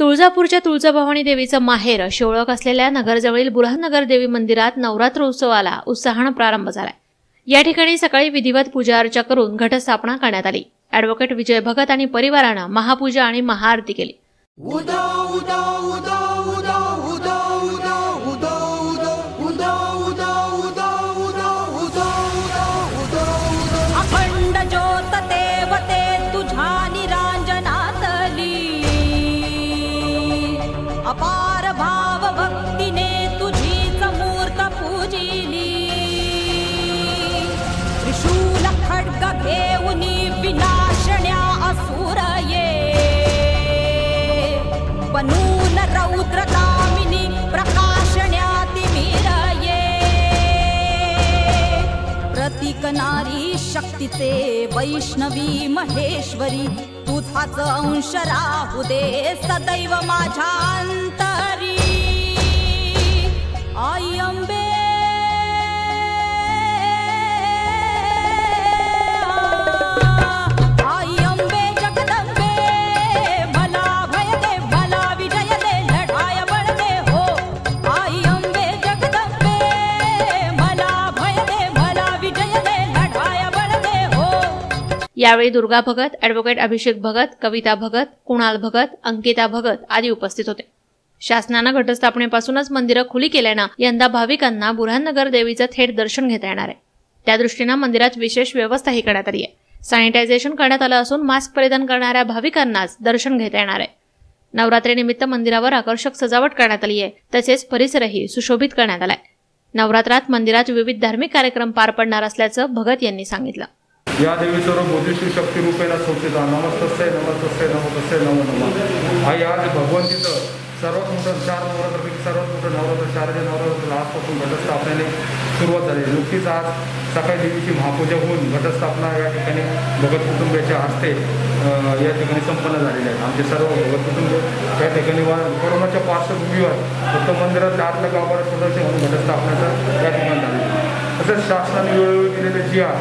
तुळजापूरच्या तुळजाभवानी देवीचं माहेर अशी ओळख असलेल्या नगरजवळील बुरहानगर देवी मंदिरात नवरात्र उत्सवाला उत्साहानं प्रारंभ झालाय. या ठिकाणी सकाळी विधिवत पूजा अर्चा करून घटस्थापना करण्यात आली. अॅडव्होकेट विजय भगत आणि परिवारानं महापूजा आणि महाआरती केली. उदा उदा उदा उदा उदा नारी शक्तीचे वैष्णवी महेश्वरी तुझाच अंश राहू दे सदैव माझ्या अंतरी. आई अंबे यावेळी दुर्गा भगत अॅडव्होकेट अभिषेक भगत कविता भगत कुणाल भगत अंकिता भगत आदी उपस्थित होते. शासनानं घटस्थापनेपासूनच मंदिरं खुली केल्यानं यंदा भाविकांना बुरहाननगर देवीचं थेट दर्शन घेता येणार आहे. त्या दृष्टीनं मंदिरात विशेष व्यवस्थाही करण्यात आली आहे. सॅनिटायझेशन करण्यात आलं असून मास्क परिधान करणाऱ्या भाविकांनाच दर्शन घेता येणार आहे. नवरात्रीनिमित्त मंदिरावर आकर्षक सजावट करण्यात आली आहे. तसेच परिसरही सुशोभित करण्यात आलाय. नवरात्रात मंदिरात विविध धार्मिक कार्यक्रम पार पडणार असल्याचं भगत यांनी सांगितलं. या देवी सर्व बोधिश्री शक्ती रूपेला संस्थिता नमस्तस्य नमस्तस्य नमस्तस्य नमो नमः. हा या भगवंतीचं सर्वात मोठं चार नवरात्रपैकी सर्वात मोठं नवरात्र शारदीय नवरात्र आजपासून घटस्थापनेने सुरुवात झाली. नुकतीच आज सकाळी देवीची महापूजा होऊन घटस्थापना या ठिकाणी भगत कुटुंबियाच्या हस्ते या ठिकाणी संपन्न झालेली आहे आमचे सर्व भगत कुटुंब या ठिकाणी वा कोरोनाच्या पार्श्वभूमीवर फक्त मंदिरात आतल्या गावाला सदस्य म्हणून घटस्थापनेचं या ठिकाणी झालेलं आहे. तसंच शासनाने वेळोवेळी दिलेले जी आर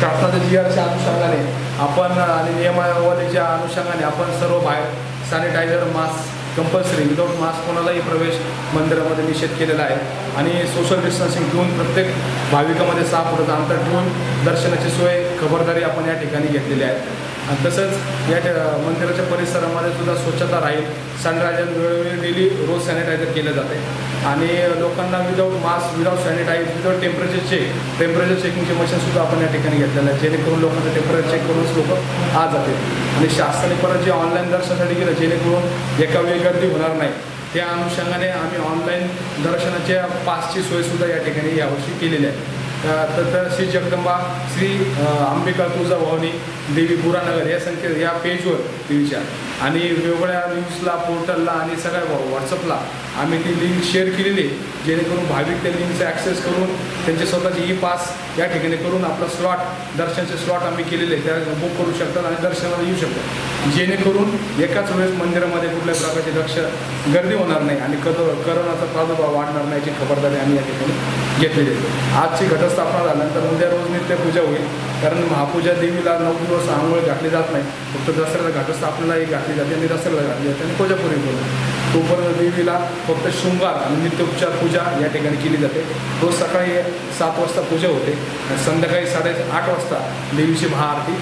शासनाच्या जी आरच्या अनुषंगाने आपण आणि नियमावलीच्या अनुषंगाने आपण सर्व बाहेर sanitiser mask compulsory without mask कोणालाही प्रवेश मंदिरामध्ये निषेध केलेला आहे. आणि सोशल डिस्टन्सिंग ठेवून प्रत्येक भाविकामध्ये साफ फुटाचं अंतर ठेवून दर्शनाची सोय खबरदारी आपण या ठिकाणी घेतलेली आहे. आणि तसंच या ठ- मंदिराच्या परिसरामध्ये सुद्धा स्वच्छता राहील. सॅनिटायझर वेळोवेळी डेली रोज सॅनिटायझर केलं जाते. आणि लोकांना without mask without sanitise without temperature check temperature चेकिंगचे मशीनसुद्धा आपण या ठिकाणी घेतलेलं आहे. जेणेकरून लोकांचं टेम्परेचर चेक करूनच लोक आज जाते आणि शासनाने परत जे ऑनलाईन दर्शनासाठी केलं जेणेकरून एका वेळी गर्दी होणार नाही. त्या अनुषंगाने आम्ही ऑनलाईन दर्शनाच्या पासची सोयसुद्धा या ठिकाणी यावर्षी केलेली आहे. तर श्री जगदंबा श्री आंबिका अंबिका तुळजाभवानी देवी पुरानगर या संख्ये या पेजवर देवीच्या आणि वेगवेगळ्या न्यूजला पोर्टलला आणि सगळ्या व्हॉट्सअपला आम्ही ती लिंक शेअर केलेली आहे. जेणेकरून भाविक त्या लिंकचा ॲक्सेस करून त्यांचे स्वतःचे ई पास या ठिकाणी करून आपला स्लॉट दर्शनचे स्लॉट आम्ही केलेले त्या बुक करू शकतात आणि दर्शनाला येऊ शकतात. जेणेकरून एकाच वेळेस मंदिरामध्ये कुठल्याही प्रकारची लक्ष गर्दी होणार नाही आणि कद करोनाचा प्रादुर्भाव वाढणार नाही याची खबरदारी आम्ही या ठिकाणी घेतलेली आहे. आजची घटस्थापना झाल्यानंतर उद्या रोज नित्य पूजा होईल. कारण महापूजा देवीला नऊ दिवस आंघोळ घातली जात नाही. फक्त दसऱ्याला घटस्थापनालाही घातली जाते आणि दसऱ्याला घातली जाते आणि कोजापुरी बोलतो तोपर्यंत देवीला फक्त शृंगार आणि नित्योपचार पूजा या ठिकाणी केली जाते. रोज सकाळी सात वाजता पूजा होते आणि संध्याकाळी साडे आठ वाजता देवीची महाआरती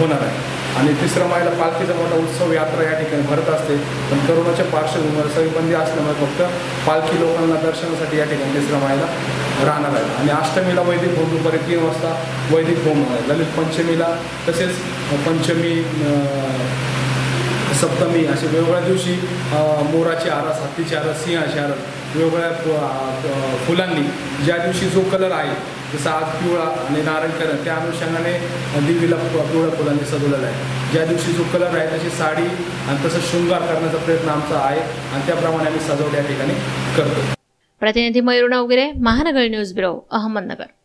होणार आहे. आणि तिसरा मायला पालखीचा मोठा उत्सव यात्रा या ठिकाणी भरत असते. पण करोनाच्या पार्श्वभूमीवर सगळी बंदी असल्यामुळे फक्त पालखी लोकांना दर्शनासाठी या ठिकाणी तिसरा मायला राहणार आहे आणि अष्टमीला वैदिक होम दुपारी तीन वाजता वैदिक होम आहे ललित पंचमीला तसेच पंचमी सप्तमी असे वेगवेगळ्या दिवशी मोराची आरस हत्तीची आरस सिंहाची आरस वेगवेगळ्या फुलांनी ज्या दिवशी जो कलर आहे जसा आज पिवळा आणि नारंगी कलर त्या अनुषंगाने देवीला पिवळ्या फुलांनी सजवलेला आहे. ज्या दिवशी जो कलर आहे तशी साडी आणि तसं शृंगार करण्याचा प्रयत्न आमचा आहे आणि त्याप्रमाणे आम्ही सजवट या ठिकाणी करतो. प्रतिनिधी मयूर उगिरे महानगर न्यूज ब्युरो अहमदनगर.